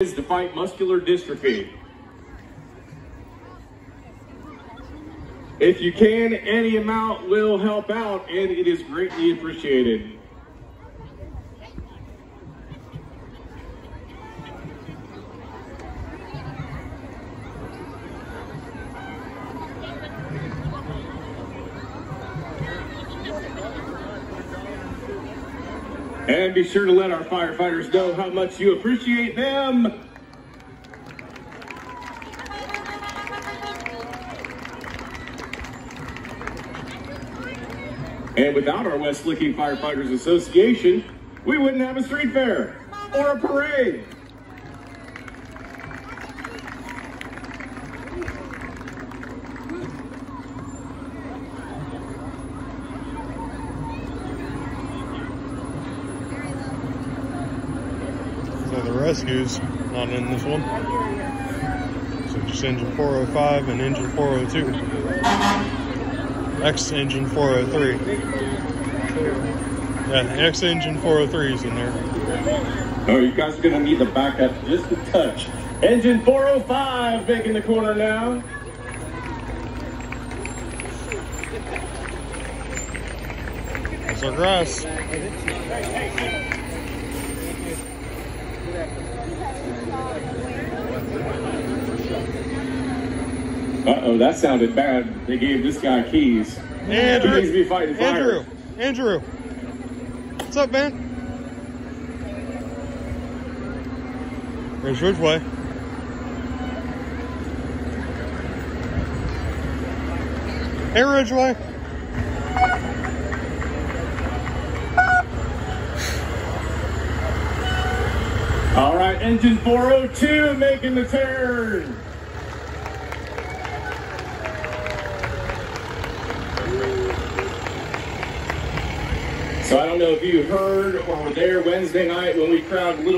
is to fight muscular dystrophy. If you can, any amount will help out, and it is greatly appreciated. And be sure to let our firefighters know how much you appreciate them. And without our West Licking Firefighters Association, we wouldn't have a street fair or a parade. So the rescue's not in this one. So just engine 405 and engine 402. X engine 403. Yeah, X engine 403 is in there. Oh, you guys are going to need the backup just a touch. Engine 405 making the corner now. There's our grass. Uh-oh, that sounded bad. They gave this guy keys. Andrew, He needs to be fighting fire. Andrew, Andrew. What's up, man? There's Ridgeway. Hey, Ridgeway. All right, engine 402 making the turn. So I don't know if you heard or were there Wednesday night when we crowded Little